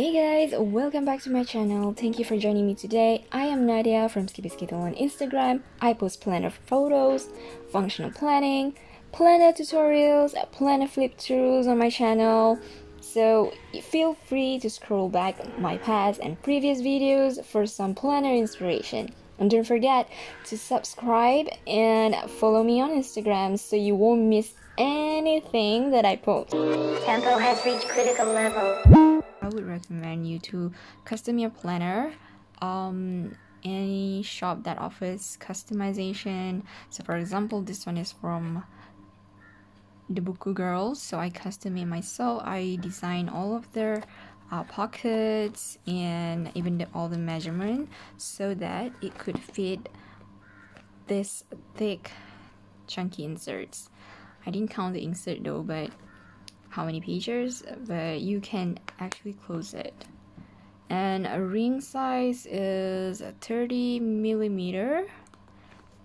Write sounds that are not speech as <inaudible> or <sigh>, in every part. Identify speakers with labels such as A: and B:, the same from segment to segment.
A: Hey guys, welcome back to my channel. Thank you for joining me today. I am Nadia from Skippy Skittle on Instagram. I post planner photos, functional planning, planner tutorials, planner flip throughs on my channel. So feel free to scroll back my past and previous videos for some planner inspiration. And don't forget to subscribe and follow me on Instagram so you won't miss anything that I post.
B: Tempo has reached critical level.
A: I would recommend you to custom your planner. Um, any shop that offers customization. So, for example, this one is from the Buku Girls. So I custom it myself. I design all of their uh, pockets and even the, all the measurement so that it could fit this thick chunky inserts. I didn't count the insert though, but how many pages, but you can actually close it. And a ring size is 30 millimeter,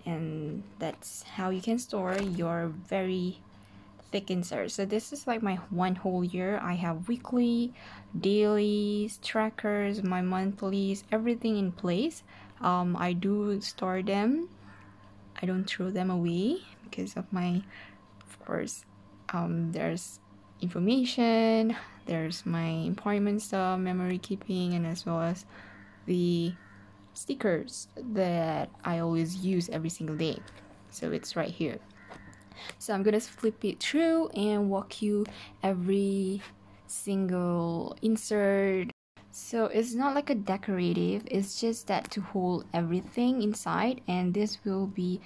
A: and that's how you can store your very thick insert. So this is like my one whole year. I have weekly, dailies, trackers, my monthlies, everything in place. Um, I do store them. I don't throw them away because of my, course, um, there's information there's my employment stuff memory keeping and as well as the stickers that I always use every single day. So it's right here. So I'm gonna flip it through and walk you every single insert. So it's not like a decorative it's just that to hold everything inside and this will be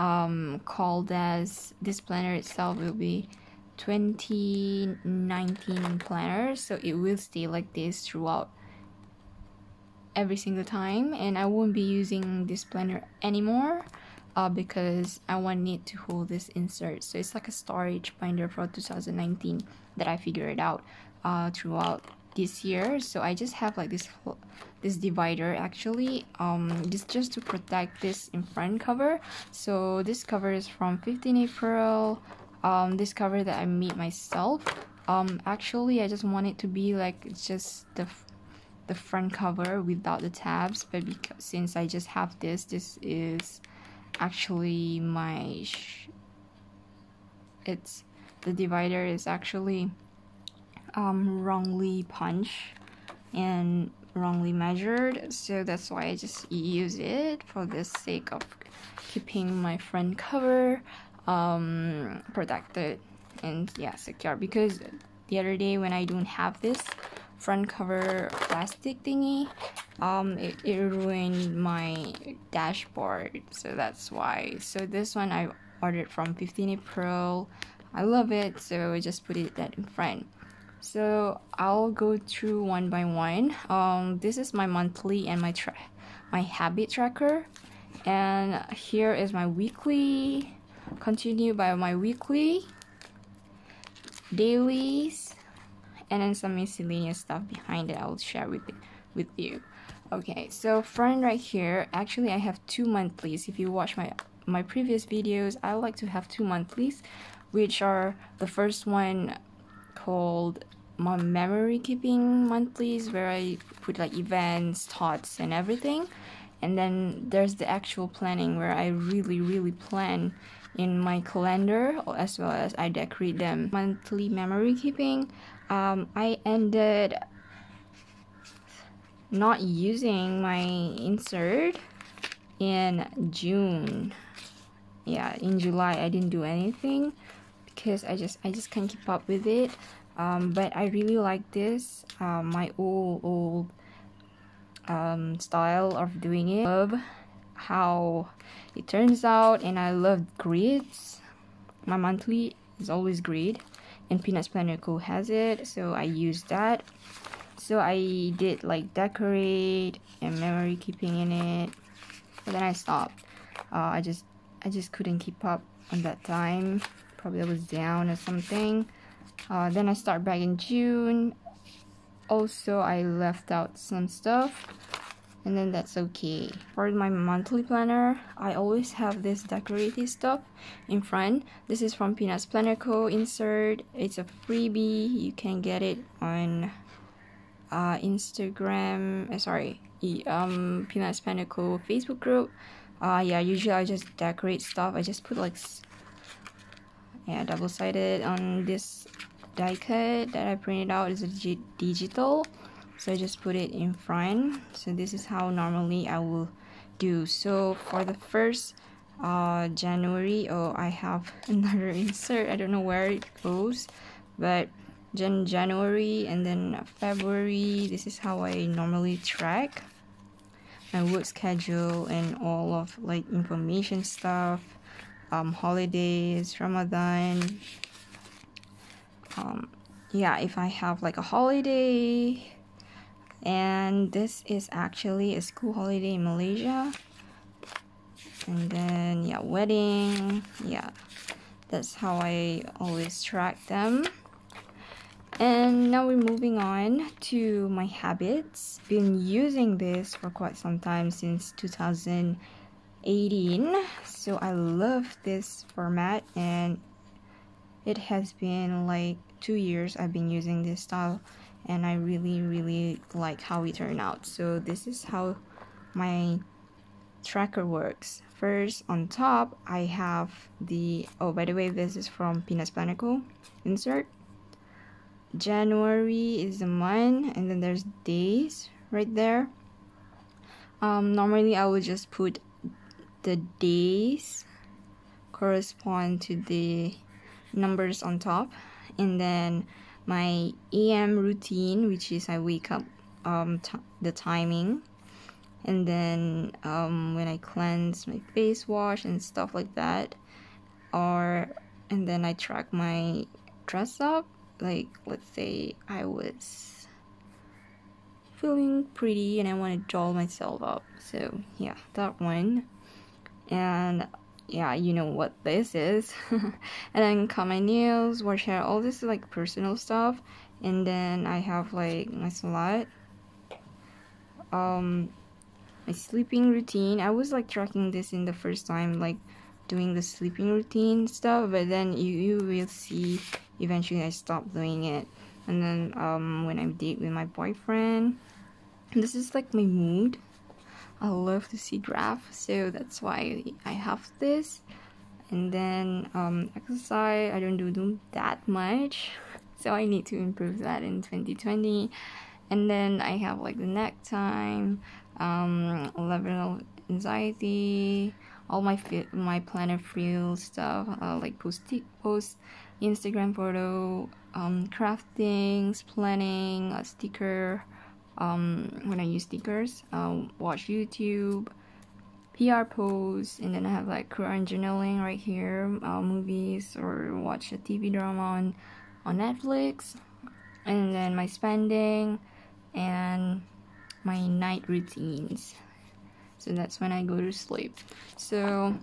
A: um, called as this planner itself will be 2019 planner so it will stay like this throughout every single time and I won't be using this planner anymore uh, because I want it to hold this insert. So it's like a storage binder for 2019 that I figured out uh, throughout this year so I just have like this this divider actually um just just to protect this in front cover so this cover is from 15 April um, this cover that I made myself. Um, actually, I just want it to be like just the the front cover without the tabs, but because since I just have this, this is actually my. it's the divider is actually um, wrongly punched and wrongly measured. So that's why I just use it for the sake of keeping my front cover um, protected and yeah secure. Because the other day when I don't have this front cover plastic thingy um it, it ruined my dashboard. So that's why. So this one I ordered from 15 April. I love it so I just put it that in front so I'll go through one by one um this is my monthly and my tra- my habit tracker and here is my weekly continue by my weekly, dailies, and then some miscellaneous stuff behind it I'll share with it, with you. Okay, so front right here, actually I have two monthlies. If you watch my my previous videos, I like to have two monthlies, which are the first one called my memory keeping monthlies where I put like events, thoughts and everything. And then there's the actual planning where I really really plan in my calendar as well as I decorate them. Monthly memory keeping, um, I ended not using my insert in June. Yeah, in July I didn't do anything because I just I just can't keep up with it. Um, but I really like this. Um, my old old um, style of doing it. Love how it turns out and I love grids. My monthly is always grid and Peanuts Planner Co has it so I use that. So I did like decorate and memory keeping in it but then I stopped. Uh, I just I just couldn't keep up on that time. Probably I was down or something. Uh, then I start back in June. Also, I left out some stuff and then that's okay. For my monthly planner, I always have this decorative stuff in front. This is from Peanuts Planner Co. Insert. It's a freebie. You can get it on uh, Instagram. Uh, sorry, um, Peanut Planner Co Facebook group. Uh, yeah, usually I just decorate stuff. I just put like, yeah, double sided on this die cut that I printed out is a digital. So I just put it in front. So this is how normally I will do. So for the first uh, January, oh, I have <laughs> another insert. I don't know where it goes, but Jan January and then February. This is how I normally track my work schedule and all of like information stuff, um, holidays, Ramadan. Um, yeah, if I have like a holiday, and this is actually a school holiday in Malaysia. And then yeah, wedding. Yeah, that's how I always track them. And now we're moving on to my habits. Been using this for quite some time since 2018. So I love this format and it has been like two years I've been using this style and I really really like how it turned out. So this is how my tracker works. First on top I have the oh by the way this is from Peanuts Planner Co insert January is the month and then there's days right there. Um, normally I would just put the days correspond to the numbers on top and then my AM routine which is I wake up um the timing and then um, when I cleanse my face wash and stuff like that or and then I track my dress up like let's say I was feeling pretty and I want to doll myself up. So yeah, that one. And yeah, you know what this is. <laughs> and then cut my nails, wash hair, all this is like personal stuff. And then I have like my salat. Um my sleeping routine. I was like tracking this in the first time, like doing the sleeping routine stuff, but then you, you will see eventually I stopped doing it. And then um, when I date with my boyfriend, this is like my mood. I love to see graph, so that's why I have this. And then um, exercise, I don't do, that much, so I need to improve that in 2020. And then I have like the neck time, um, level of anxiety, all my my planner feel stuff, uh, like post post Instagram photo, um, craftings, planning, a sticker. Um, when I use stickers, watch YouTube, PR posts, and then I have like current journaling right here, uh, movies or watch a TV drama on on Netflix, and then my spending and my night routines. So that's when I go to sleep. So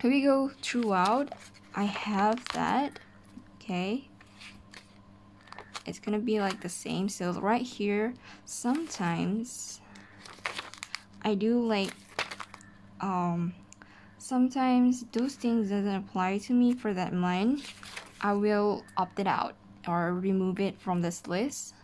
A: here we go throughout. I have that okay it's gonna be like the same so right here sometimes I do like um sometimes those things doesn't apply to me for that month I will opt it out or remove it from this list.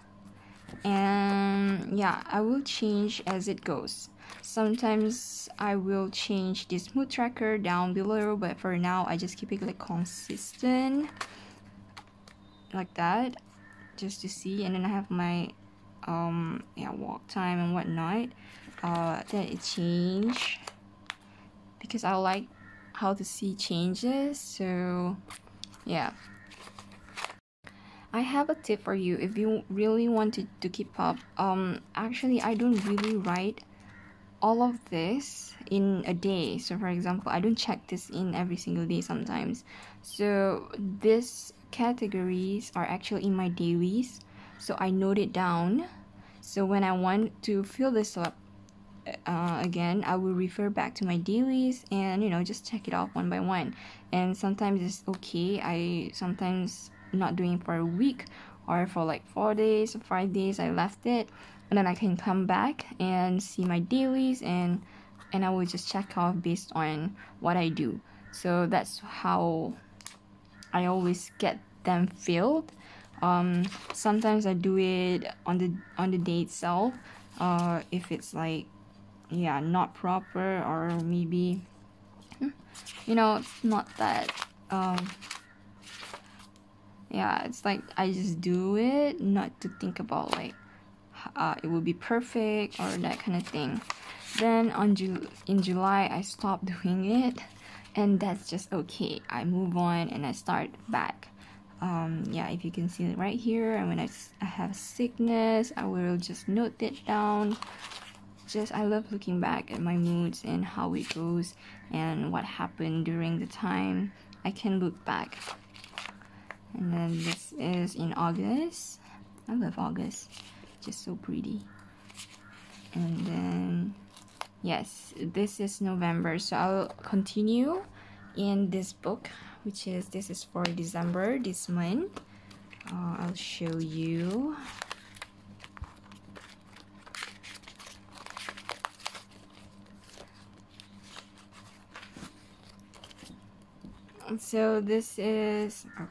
A: And yeah I will change as it goes. Sometimes I will change this mood tracker down below but for now I just keep it like consistent like that just to see and then I have my um yeah walk time and whatnot. Uh that it change because I like how to see changes so yeah. I have a tip for you if you really wanted to keep up. Um actually I don't really write all of this in a day. So for example I don't check this in every single day sometimes. So this categories are actually in my dailies so I note it down. So when I want to fill this up uh, again I will refer back to my dailies and you know just check it off one by one. And sometimes it's okay I sometimes not doing for a week or for like four days five days I left it. And then I can come back and see my dailies and and I will just check off based on what I do. So that's how I always get them filled. um sometimes i do it on the on the day itself uh if it's like yeah not proper or maybe you know it's not that um yeah it's like i just do it not to think about like uh, it will be perfect or that kind of thing then on Ju- in july i stopped <laughs> doing it and that's just okay. I move on and i start back. Um, yeah if you can see it right here and when I, I have sickness I will just note it down. Just I love looking back at my moods and how it goes and what happened during the time. I can look back. And then this is in August. I love August. Just so pretty. And then yes this is November so I'll continue in this book which is this is for December this month uh, I'll show you so this is oh.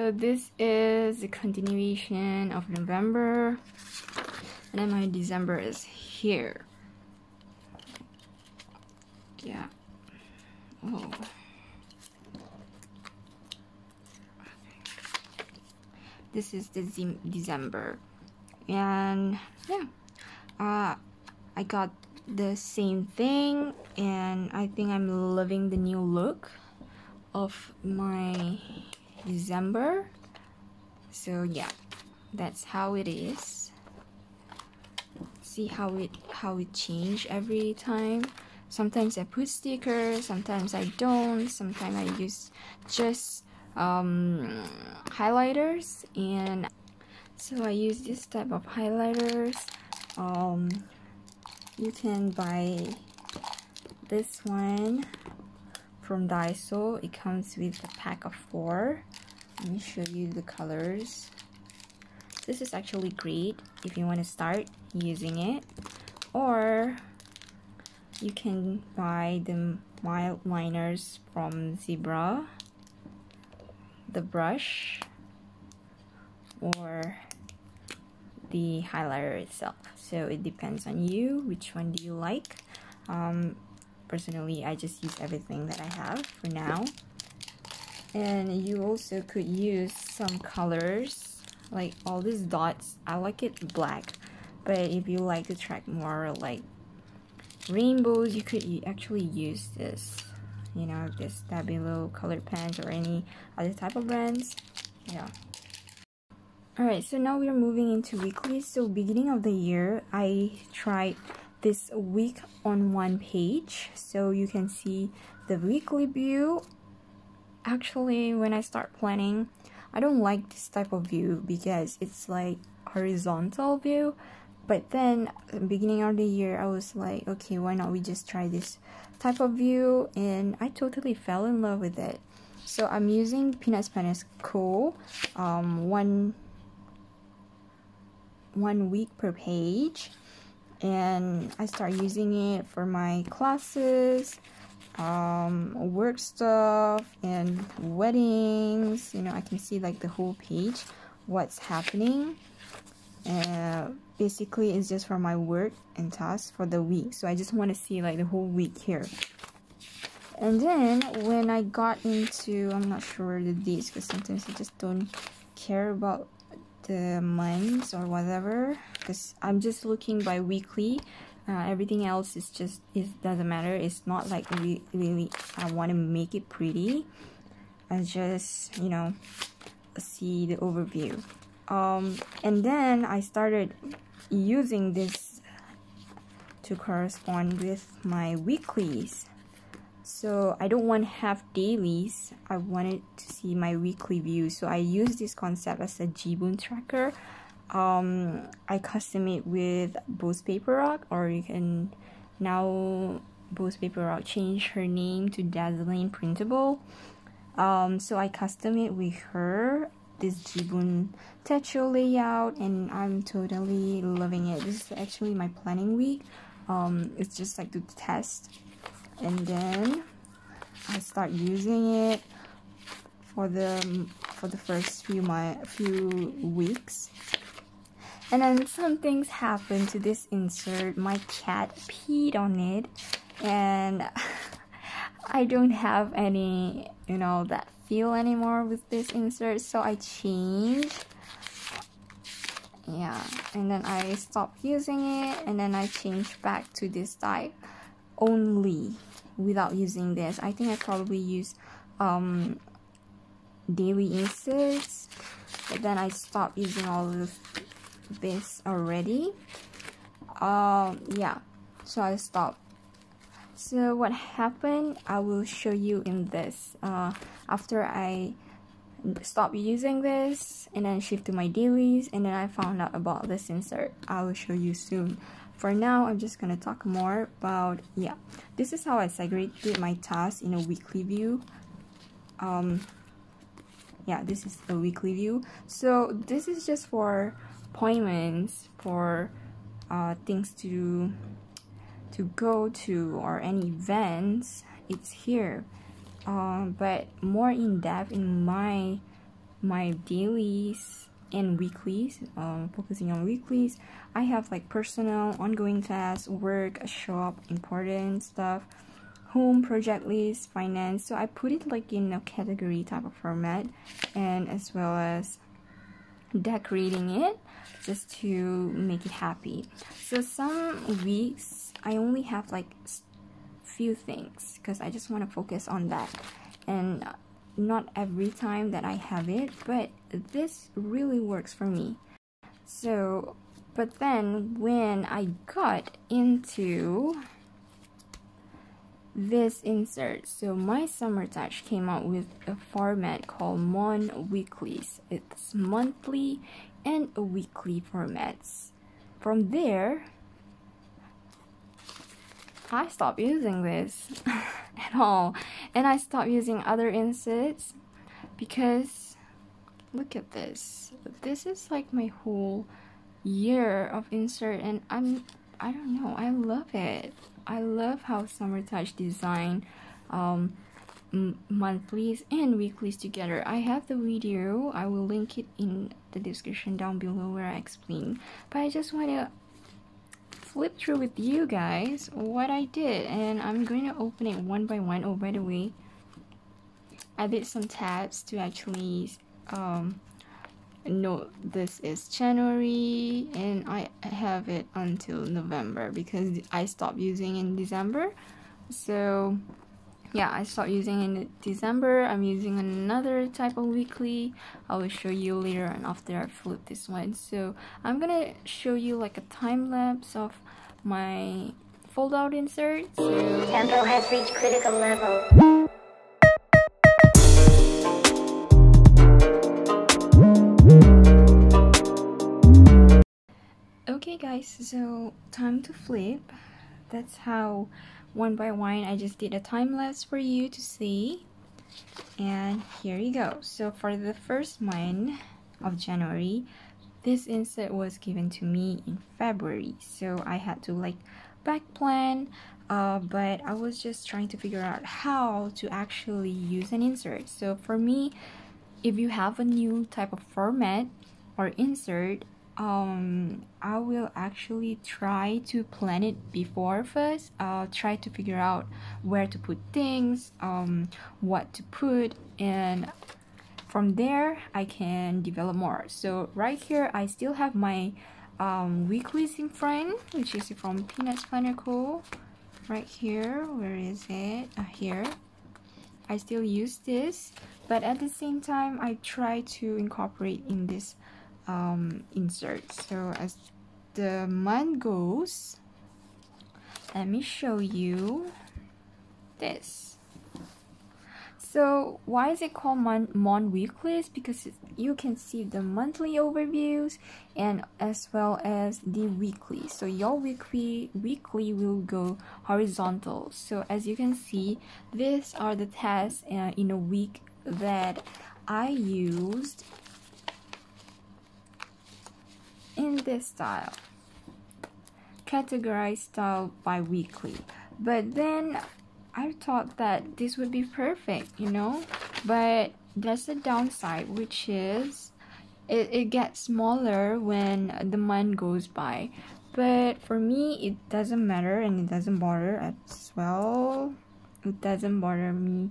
A: So this is the continuation of November and then my December is here yeah. Oh. This is the December. And yeah. Uh I got the same thing and I think I'm loving the new look of my December. So yeah, that's how it is. See how it how it change every time. Sometimes I put stickers sometimes I don't. Sometimes I use just um, highlighters and so I use this type of highlighters. Um, you can buy this one from Daiso. It comes with a pack of four let me show you the colors this is actually great if you want to start using it or you can buy the Mildliners from Zebra, the brush, or the highlighter itself. So it depends on you, which one do you like. Um, personally, I just use everything that I have for now. And you also could use some colors, like all these dots. I like it black, but if you like to track more like rainbows you could actually use this you know this Stabilo colored pens or any other type of brands. Yeah. Alright so now we're moving into weekly. So beginning of the year I tried this week on one page. So you can see the weekly view actually when I start planning I don't like this type of view because it's like horizontal view. But then beginning of the year i was like okay why not we just try this type of view? And i totally fell in love with it. So i'm using peanuts planner co um, one one week per page. And i start using it for my classes um, work stuff and weddings. You know i can see like the whole page what's happening. Uh, basically it's just for my work and tasks for the week. So I just want to see like the whole week here. And then when I got into I'm not sure the dates because sometimes I just don't care about the months or whatever because I'm just looking by weekly uh, everything else is just it doesn't matter. It's not like re really I want to make it pretty. I just you know see the overview. Um, and then I started using this to correspond with my weeklies. So I don't want half dailies. I wanted to see my weekly view so I use this concept as a Jibun tracker um, I custom it with Boss Paper Rock or you can now Boss Paper Rock change her name to DazzLynn Printable um, so I custom it with her this Jibun Techo layout and I'm totally loving it. This is actually my planning week. Um, it's just like to test and then I start using it for the for the first few my few weeks and then some things happened to this insert. My cat peed on it. And <laughs> I don't have any you know that feel anymore with this insert. So I changed. Yeah. And then I stopped using it. And then I changed back to this type only without using this. I think I probably use um, daily inserts. But then I stopped using all of this already. Um, yeah. So I stopped so what happened I will show you in this. Uh, after I stop using this and then shift to my dailies and then I found out about this insert I will show you soon. For now I'm just gonna talk more about yeah. This is how I segregated my tasks in a weekly view. Um yeah this is a weekly view. So this is just for appointments for uh, things to to go to or any events it's here. Um, but more in depth in my my dailies and weeklies um, focusing on weeklies i have like personal ongoing tasks work shop important stuff home project list finance. So i put it like in a category type of format and as well as decorating it just to make it happy. So some weeks i only have like few things because I just want to focus on that. And not every time that I have it but this really works for me. So but then when I got into this insert so my summer touch came out with a format called mon weeklies. It's monthly and weekly formats. From there I stopped using this <laughs> at all. And I stopped using other inserts because look at this. This is like my whole year of insert and I'm I don't know. I love it. I love how Summer Touch design um, monthlies and weeklies together I have the video I will link it in the description down below where I explain but I just want to flip through with you guys what I did and I'm going to open it one by one. Oh, by the way, I did some tabs to actually um, note this is January and I have it until November because I stopped using in December. So yeah i stopped using in december. I'm using another type of weekly. I will show you later on after i flip this one. So i'm gonna show you like a time lapse of my fold out insert. So
B: tempo has reached critical level.
A: Okay guys so time to flip. That's how one by one I just did a time lapse for you to see. And here you go. So for the first month of January this insert was given to me in February. So I had to like back plan uh, but I was just trying to figure out how to actually use an insert. So for me if you have a new type of format or insert um i will actually try to plan it before first. I'll try to figure out where to put things um what to put and from there i can develop more. So right here i still have my um weeklies in front which is from peanuts planner co. Right here where is it? Uh, here. I still use this but at the same time i try to incorporate in this um, insert. So as the month goes, let me show you this. So why is it called Mon, Mon Weeklies? Because you can see the monthly overviews and as well as the weekly. So your weekly weekly will go horizontal. So as you can see, these are the tests uh, in a week that I used in this style categorize style by weekly but then I thought that this would be perfect, you know, but there's a downside, which is it, it gets smaller when the month goes by. But for me, it doesn't matter and it doesn't bother as well. It doesn't bother me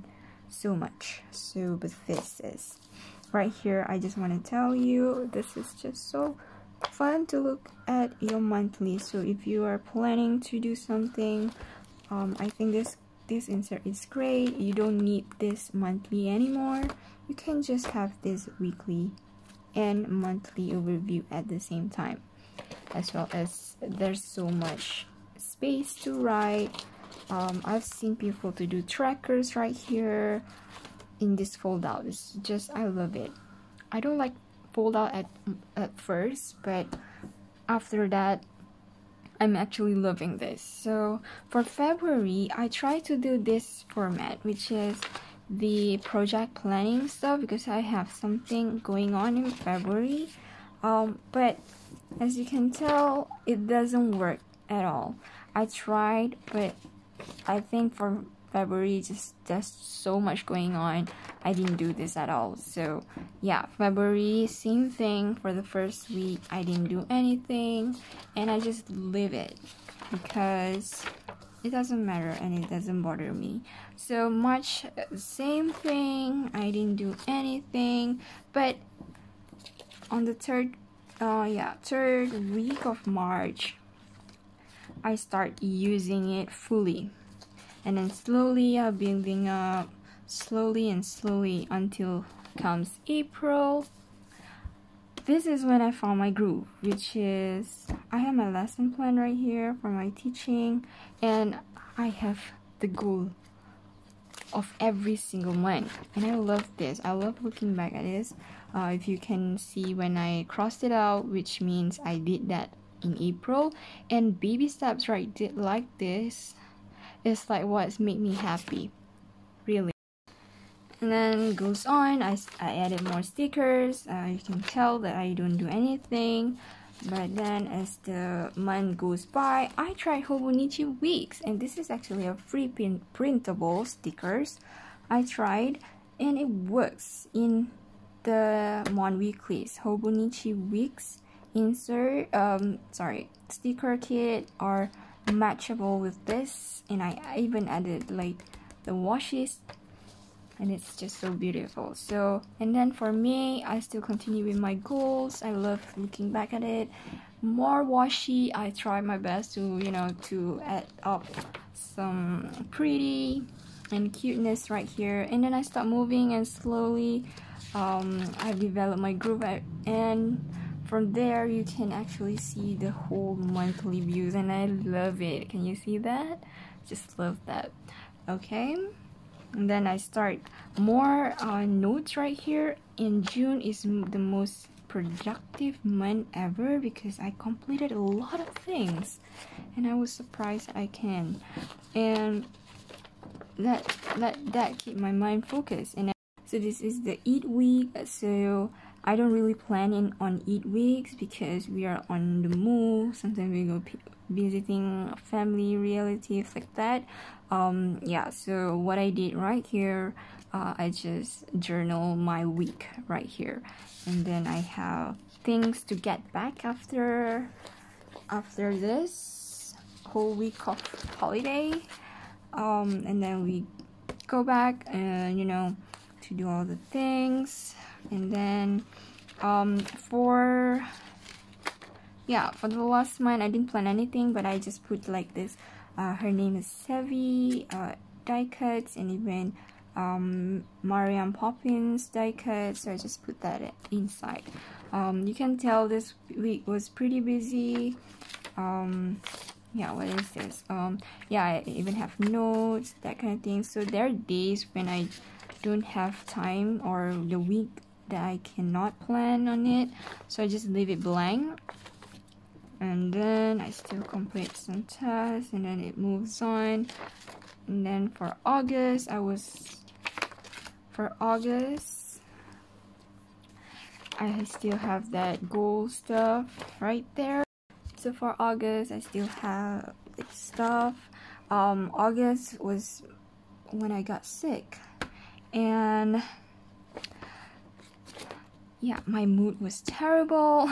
A: so much. So, but this is right here. I just want to tell you this is just so fun to look at your monthly. So, if you are planning to do something, um, I think this this insert is great. You don't need this monthly anymore. You can just have this weekly and monthly overview at the same time as well as there's so much space to write um, I've seen people to do trackers right here in this fold out it's just I love it I don't like fold out at, at first but after that I'm actually loving this. So for February I try to do this format which is the project planning stuff because I have something going on in February. Um, but as you can tell it doesn't work at all. I tried but I think for February just there's so much going on. I didn't do this at all. So yeah February same thing. For the first week I didn't do anything and I just live it because it doesn't matter and it doesn't bother me. So March same thing. I didn't do anything but on the third uh yeah third week of March I start using it fully and then slowly uh, building up slowly and slowly until comes April. This is when I found my groove which is I have my lesson plan right here for my teaching and I have the goal of every single month and I love this. I love looking back at this. Uh, if you can see when I crossed it out which means I did that in April. And baby steps right did like this it's like what's made me happy really. And then goes on. I, I added more stickers. Uh, you can tell that I don't do anything. But then as the month goes by I tried Hobonichi Weeks. And this is actually a free print printable stickers. I tried and it works in the Mon Weeklies. Hobonichi Weeks insert um sorry sticker kit are matchable with this and I even added like the washes and it's just so beautiful. So and then for me I still continue with my goals. I love looking back at it. More washi I try my best to you know to add up some pretty and cuteness right here. And then I start moving and slowly um, I've developed my groove and from there you can actually see the whole monthly views and I love it. Can you see that? Just love that. Okay and then I start. More uh, notes right here. In June is the most productive month ever because I completed a lot of things and I was surprised I can. And that that that keep my mind focused and so this is the Eid week so I don't really plan in on Eid weeks because we are on the move. Sometimes we go visiting family, relatives like that. Um, yeah, so what I did right here, uh, I just journal my week right here, and then I have things to get back after after this whole week of holiday. Um, and then we go back and you know to do all the things and then um for yeah for the last month I didn't plan anything but I just put like this uh, her name is Sevi uh, die cuts and even um, Mariam Poppins die cuts so I just put that inside. Um, you can tell this week was pretty busy. Um, yeah what is this? Um yeah I even have notes that kind of thing. So there are days when I don't have time or the week that I cannot plan on it. So I just leave it blank. And then I still complete some tasks and then it moves on. And then for August I was for August I still have that goal stuff right there. So for August I still have stuff. Um August was when I got sick. And yeah, my mood was terrible.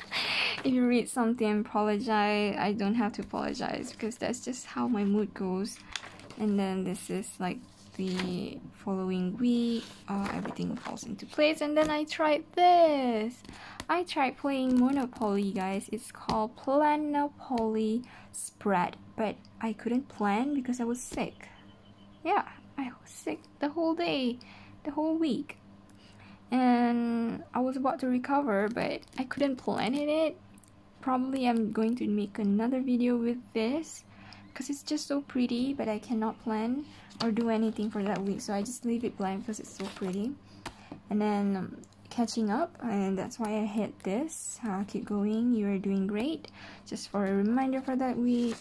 A: <laughs> if you read something, apologize. I don't have to apologize because that's just how my mood goes. And then this is like the following week, uh, everything falls into place. And then I tried this. I tried playing Monopoly, guys. It's called Planopoly Spread, but I couldn't plan because I was sick. Yeah, I was sick the whole day, the whole week and I was about to recover but I couldn't plan it. Probably I'm going to make another video with this because it's just so pretty but I cannot plan or do anything for that week. So I just leave it blank because it's so pretty. And then um, catching up and that's why I hit this. Uh, keep going. You are doing great. Just for a reminder for that week.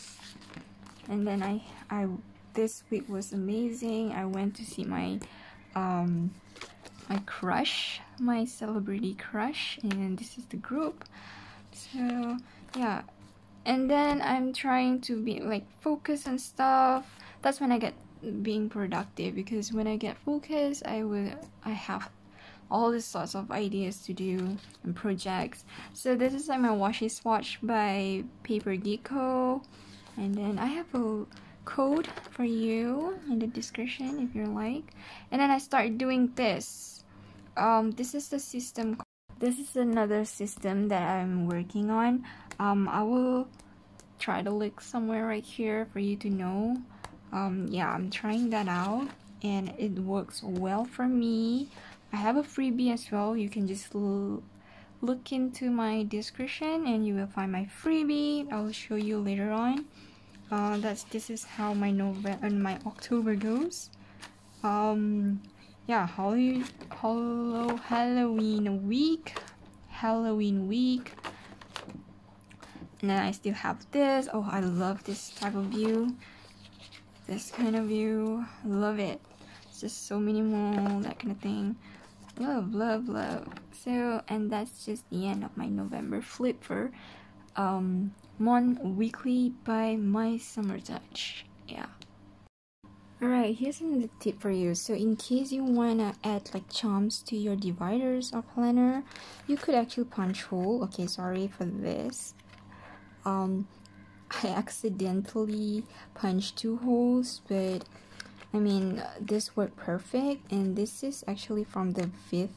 A: And then I I this week was amazing. I went to see my um my crush my celebrity crush and this is the group. So yeah. And then i'm trying to be like focus on stuff. That's when i get being productive because when i get focused i will i have all these sorts of ideas to do and projects. So this is like my washi swatch by Papergeekco and then i have a code for you in the description if you like. And then i start doing this um, this is the system this is another system that I'm working on. Um, I will try to link somewhere right here for you to know. Um, yeah I'm trying that out and it works well for me. I have a freebie as well. You can just look into my description and you will find my freebie. I'll show you later on. Uh, that's this is how my November and my October goes. Um yeah, Holly, Hello, Halloween week, Halloween week. And then I still have this. Oh, I love this type of view. This kind of view, love it. It's just so minimal, that kind of thing. Love, love, love. So, and that's just the end of my November flipper. Um, Mon Weekly by My Summer Touch. Yeah. Alright, here's another tip for you. So in case you wanna add like charms to your dividers or planner, you could actually punch hole. Okay, sorry for this. Um, <laughs> I accidentally punched two holes, but I mean this worked perfect. And this is actually from the fifth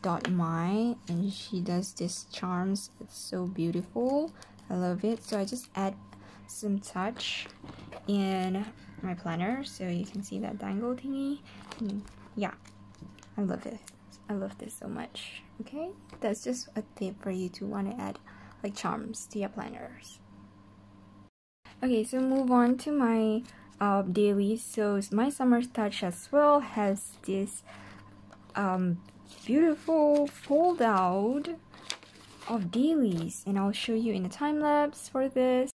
A: dot my and she does this charms. It's so beautiful. I love it. So I just add some touch and my planner so you can see that dangle thingy. And yeah. I love it. I love this so much. Okay that's just a tip for you to want to add like charms to your planners. Okay so move on to my uh, daily. So my summer touch as well has this um, beautiful fold out of dailies and I'll show you in the time lapse for this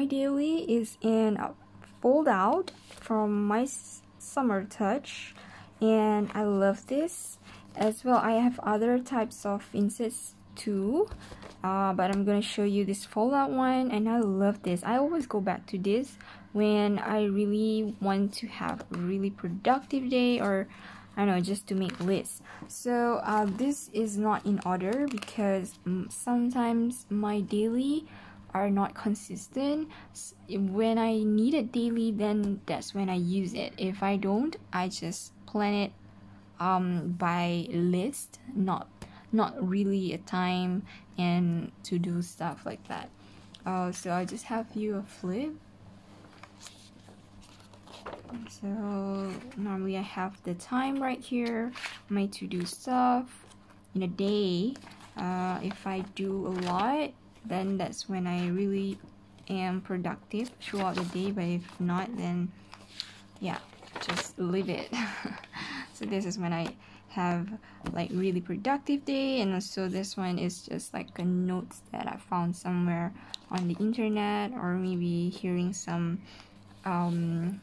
A: My daily is in a fold out from my summer touch and I love this. As well I have other types of insets too uh, but I'm gonna show you this fold out one and I love this. I always go back to this when I really want to have a really productive day or I don't know just to make lists. So uh, this is not in order because sometimes my daily are not consistent. When i need it daily then that's when i use it. If i don't i just plan it um by list not not really a time and to do stuff like that. Uh, so i just have you a flip. So normally i have the time right here my to-do stuff. In a day uh, if i do a lot then that's when I really am productive throughout the day but if not then yeah just leave it. <laughs> So this is when I have like really productive day and also this one is just like a notes that I found somewhere on the internet or maybe hearing some um,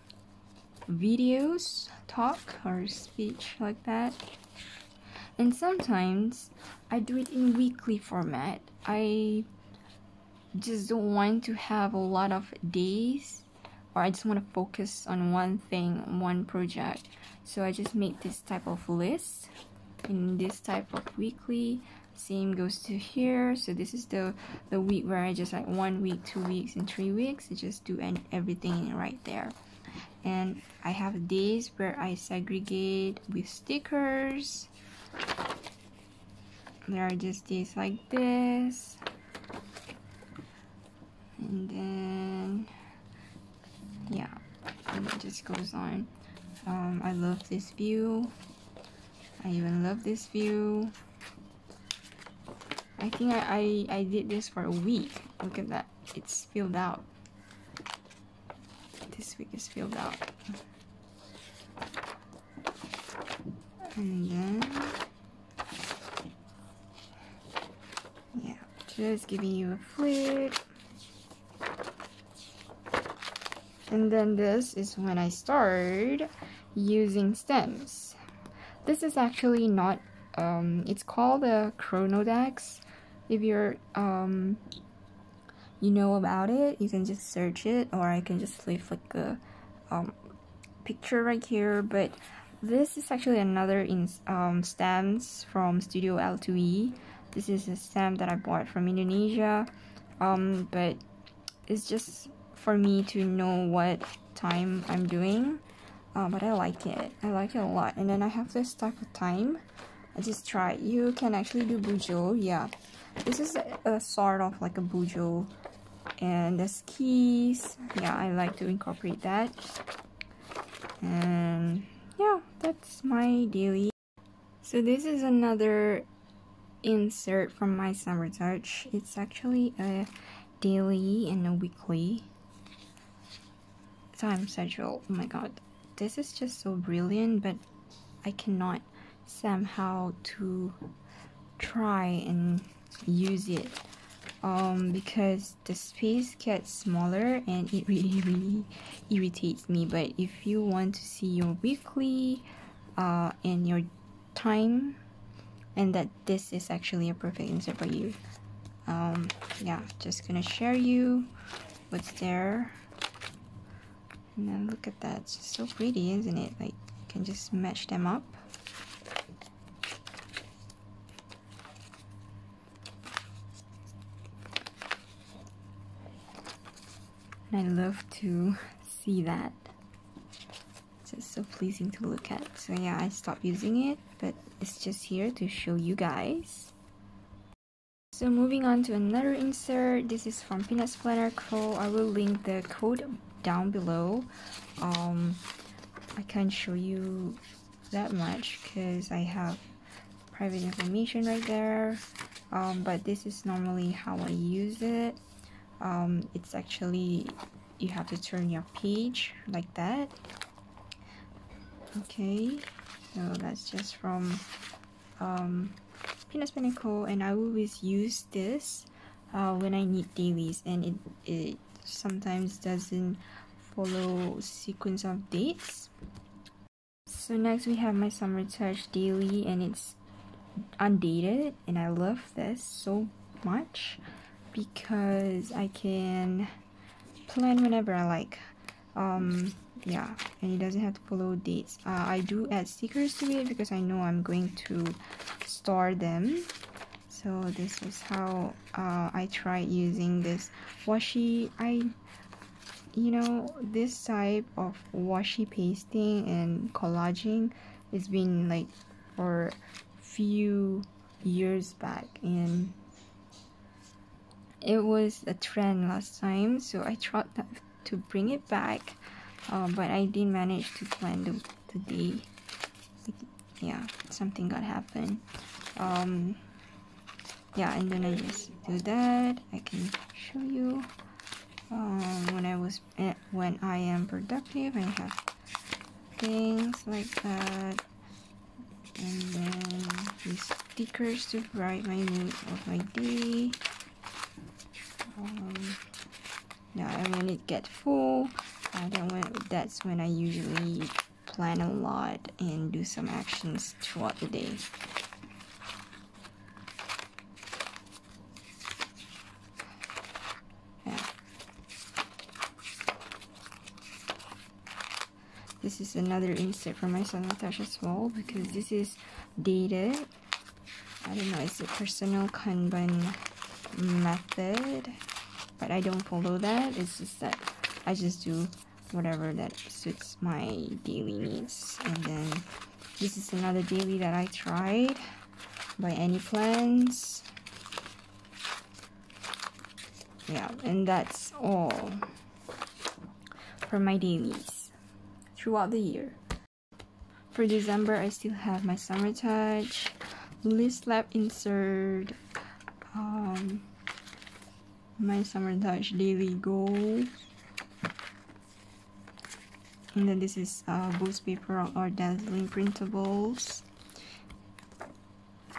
A: videos talk or speech like that. And sometimes I do it in weekly format. I just don't want to have a lot of days or I just want to focus on one thing, one project. So I just make this type of list in this type of weekly. Same goes to here. So this is the the week where I just like one week, two weeks, and three weeks. I just do and everything right there. And I have days where I segregate with stickers. There are just days like this and then yeah and it just goes on. Um, I love this view. I even love this view. I think I, I, I did this for a week. Look at that. It's filled out. This week is filled out. And then yeah just giving you a flip and then this is when I start using stems. This is actually not um, it's called a chronodex. If you're um, you know about it you can just search it or I can just leave like a um, picture right here. But this is actually another in um, stems from Studio L2E this is a stamp that I bought from Indonesia. Um, but it's just for me to know what time I'm doing uh, but I like it. I like it a lot. And then I have this type of time. I just try. You can actually do bujo yeah. This is a, a sort of like a bujo. And the skis yeah I like to incorporate that. And yeah that's my daily. So this is another insert from my summer touch. It's actually a daily and a weekly time schedule. Oh my god, this is just so brilliant, but I cannot somehow to try and use it um, because the space gets smaller and it <laughs> really really irritates me. But if you want to see your weekly uh, and your time and that this is actually a perfect insert for you um, yeah just gonna share you what's there and then look at that, it's just so pretty, isn't it? Like, you can just match them up. And I love to see that. It's just so pleasing to look at. So yeah, I stopped using it, but it's just here to show you guys. So moving on to another insert. This is from Peanuts Planner Co. I will link the code down below. Um, I can't show you that much because I have private information right there. Um, but this is normally how I use it. Um, it's actually you have to turn your page like that. Okay so that's just from um, Peanuts Planner Co and I always use this uh, when I need dailies and it, it sometimes doesn't follow sequence of dates. So next we have my summer touch daily and it's undated and I love this so much because I can plan whenever I like. Um yeah and it doesn't have to follow dates. Uh, I do add stickers to it because I know I'm going to store them so this is how uh, I tried using this washi. I you know this type of washi pasting and collaging it's been like for few years back and it was a trend last time so I tried to bring it back uh, but I didn't manage to plan the, the day. Yeah something got happened. Um, yeah and then I just do that. I can show you. Um, when I was eh, when I am productive I have things like that. And then these stickers to write my mood of my day. Um, yeah and when it gets full. Uh, then when, that's when I usually plan a lot and do some actions throughout the day this is another insert for my summer touch as well because this is dated I don't know it's a personal kanban method? But I don't follow that. It's just that I just do whatever that suits my daily needs. And then this is another daily that I tried by Any Plans. yeah and that's all for my dailies throughout the year. For December I still have my summer touch list lab insert um, my summer touch daily goals and then this is uh, boost paper or DazzLynn Printables.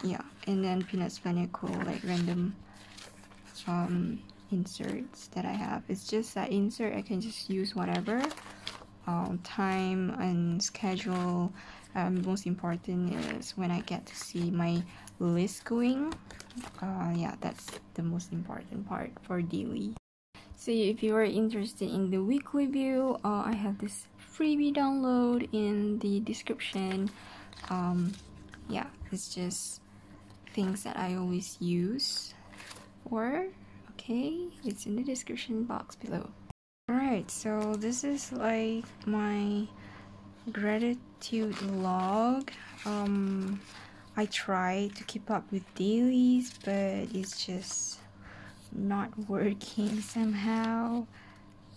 A: Yeah and then peanuts planner like random um inserts that I have. It's just that insert I can just use whatever um, time and schedule. Um, most important is when I get to see my list going. Uh, yeah that's the most important part for daily. So if you are interested in the weekly view uh, I have this freebie download in the description. Um, yeah it's just things that I always use or okay it's in the description box below alright so this is like my gratitude log. Um I try to keep up with dailies but it's just not working <laughs> somehow.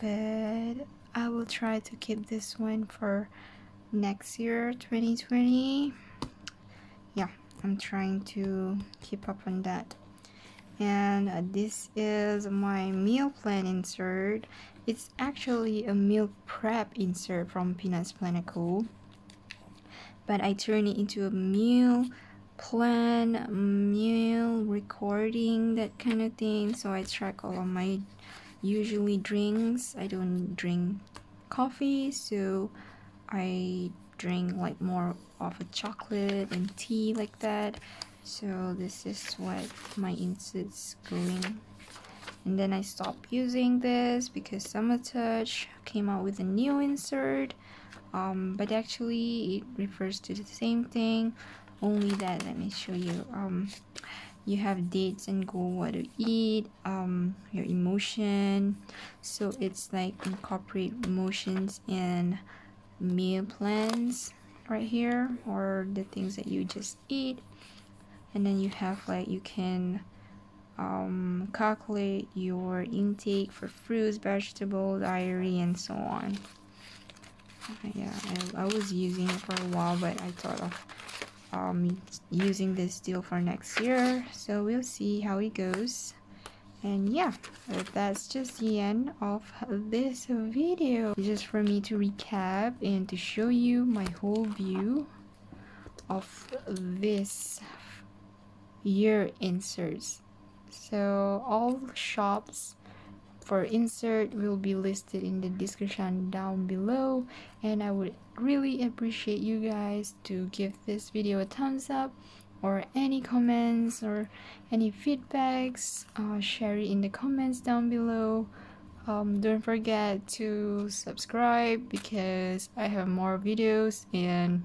A: But I will try to keep this one for next year 2020 yeah I'm trying to keep up on that and uh, this is my meal plan insert. It's actually a meal prep insert from Peanuts Planner Co. But I turn it into a meal plan meal recording that kind of thing. So I track all of my usually drinks. I don't drink coffee so I drink like more of a chocolate and tea like that so this is what my inserts going. And then I stopped using this because Summer Touch came out with a new insert. Um, but actually it refers to the same thing only that let me show you. Um, you have dates and goal what to eat um, your emotion. So it's like incorporate emotions and meal plans right here or the things that you just eat and then you have like you can um, calculate your intake for fruits, vegetables, dairy, and so on. Yeah, I, I, was using it for a while, but I thought of um, using this deal for next year. So we'll see how it goes. And yeah, that's just the end of this video. Just for me to recap and to show you my whole view of this year inserts. So all shops for insert will be listed in the description down below and I would really appreciate you guys to give this video a thumbs up or any comments or any feedbacks uh, share it in the comments down below. Um, don't forget to subscribe because I have more videos and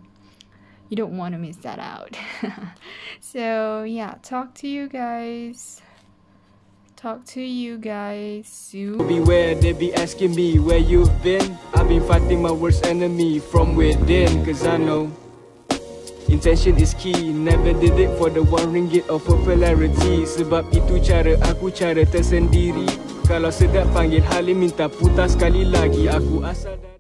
A: you don't want to miss that out. <laughs> So yeah talk to you guys. Talk to you guys soon.
C: Beware they be asking me where you've been. I've been fighting my worst enemy from within cause i know Intention is key. Never did it for the one ringgit of popularity. Sebab itu cara aku cara tersendiri. Kalau sedap panggil Halim minta putar sekali lagi. Aku asal